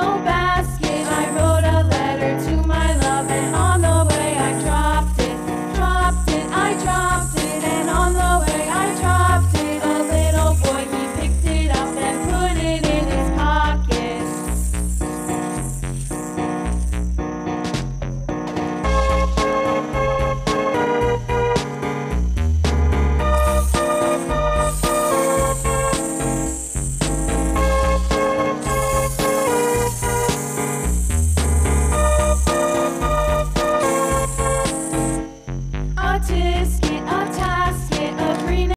Oh.